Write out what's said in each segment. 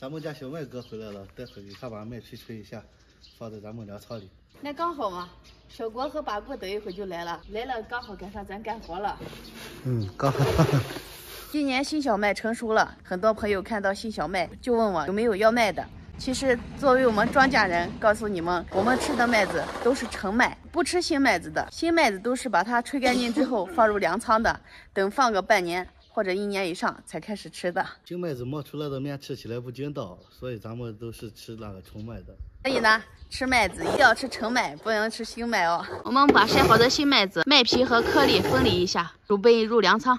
咱们家小麦哥回来了，待会给他把麦皮吹一下，放在咱们粮仓里。那刚好嘛，小国和八姑等一会就来了，来了刚好赶上咱干活了。嗯，刚好。今年新小麦成熟了，很多朋友看到新小麦就问我有没有要卖的。其实作为我们庄稼人，告诉你们，我们吃的麦子都是陈麦，不吃新麦子的。新麦子都是把它吹干净之后放入粮仓的，等放个半年或者一年以上才开始吃的。新麦子磨出来的面吃起来不筋道，所以咱们都是吃那个纯麦的。所以呢，吃麦子一定要吃陈麦，不能吃新麦哦。我们把晒好的新麦子麦皮和颗粒分离一下，准备入粮仓。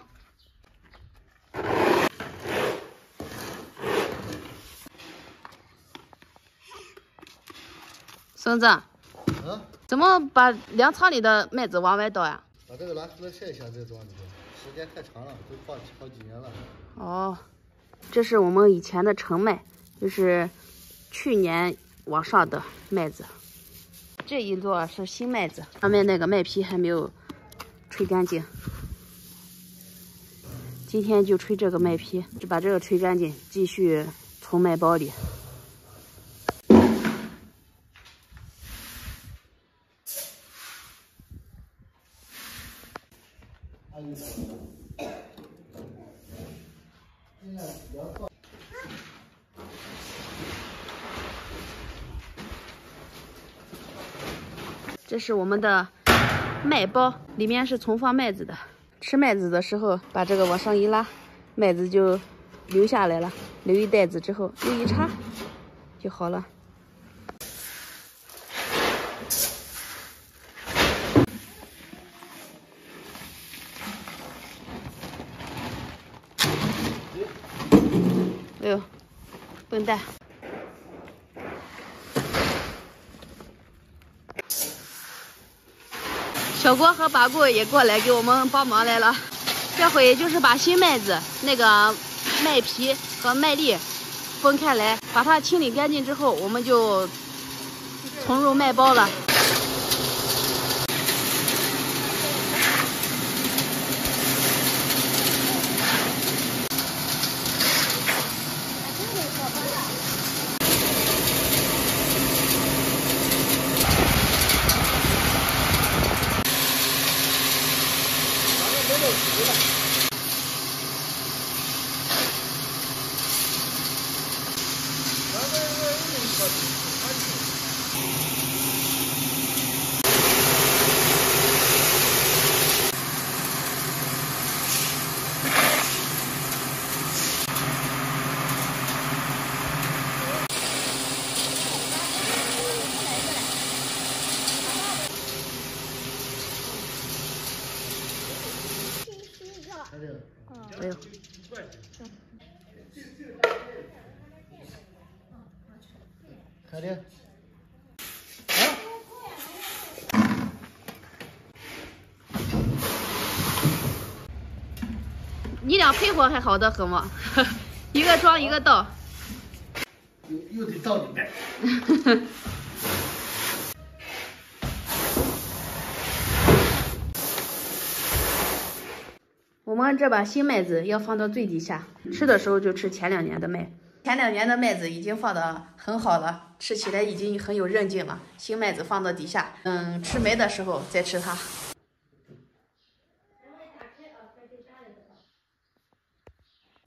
孙子，啊，怎么把粮仓里的麦子往外倒呀？把这个拿出来晒一下再装里边，时间太长了，都放好几年了。哦，这是我们以前的陈麦，就是去年往上的麦子。这一摞是新麦子，上面那个麦皮还没有吹干净。今天就吹这个麦皮，就把这个吹干净，继续从麦包里。是我们的麦包，里面是存放麦子的。吃麦子的时候，把这个往上一拉，麦子就流下来了。留一袋子之后，又一插就好了。哎呦，笨蛋！小郭和八姑也过来给我们帮忙来了。这会就是把新麦子那个麦皮和麦粒分开来，把它清理干净之后，我们就存入麦包了。rồi 哎呦，看见？你俩配合还好的很嘛，一个装一个倒。又又得倒里面。们这把新麦子要放到最底下，吃的时候就吃前两年的麦。前两年的麦子已经放的很好了，吃起来已经很有韧劲了。新麦子放到底下，嗯，吃没的时候再吃它。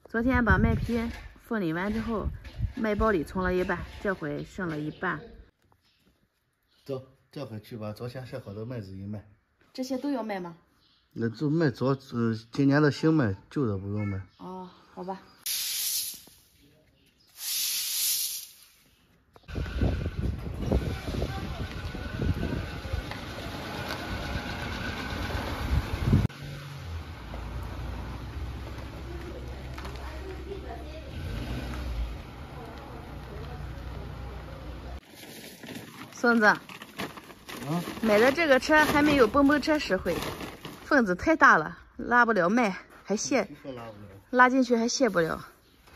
昨天把麦皮分离完之后，麦包里存了一半，这回剩了一半。走，这回去把昨天晒好的麦子一卖。这些都要卖吗？那就卖昨呃今年的新买，旧的不用卖。哦，好吧。孙子，啊，买的这个车还没有蹦蹦车实惠，份子太大了，拉不了麦，还卸你说拉不了，拉进去还卸不了。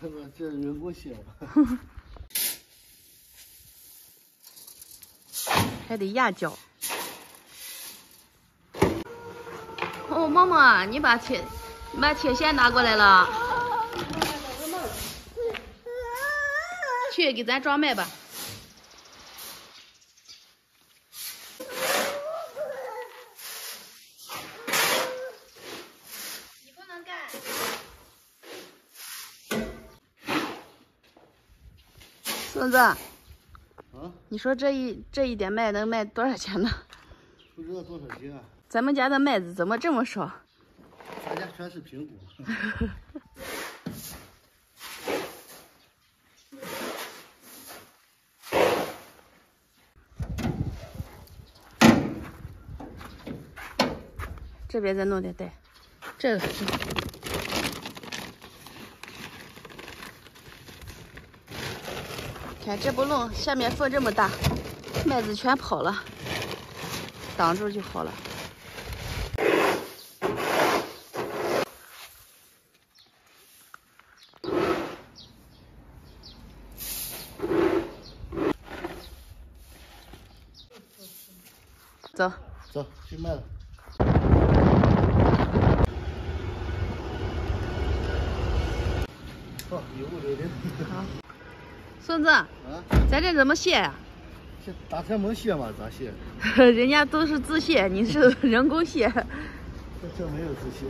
这个这人工卸。还得压脚。哦，默默，你把铁，你把铁锨拿过来了。去给咱装麦吧。孙子，啊，你说这一这一点麦能卖多少钱呢？不知道多少斤啊？咱们家的麦子怎么这么少？咱家全是苹果。这边再弄点袋，这个是。看这不弄，下面缝这么大，麦子全跑了，挡住就好了。走。走，去卖了。好，孙子，啊，咱这怎么卸呀、这打开门卸嘛，咋卸？人家都是自卸，你是人工卸。这这没有自卸。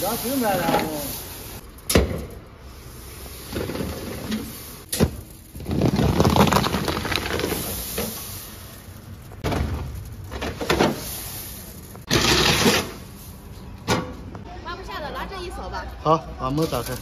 两斤买了我。挖不下的，拿这一扫吧。好，把门打开。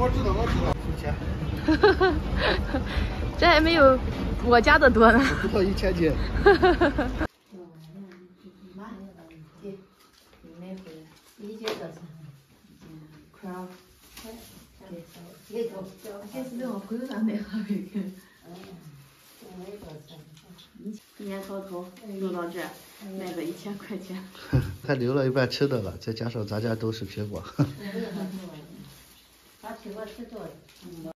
我知道，我知道，收钱，这还没有我家的多呢。不到一千斤。理解多少？快啊！快，这个这是在我朋友那买好的，嗯，这没多少。年到头弄到这，卖个一千块钱。还留了一半吃的了，再加上咱家都是苹果。把苹果吃多了。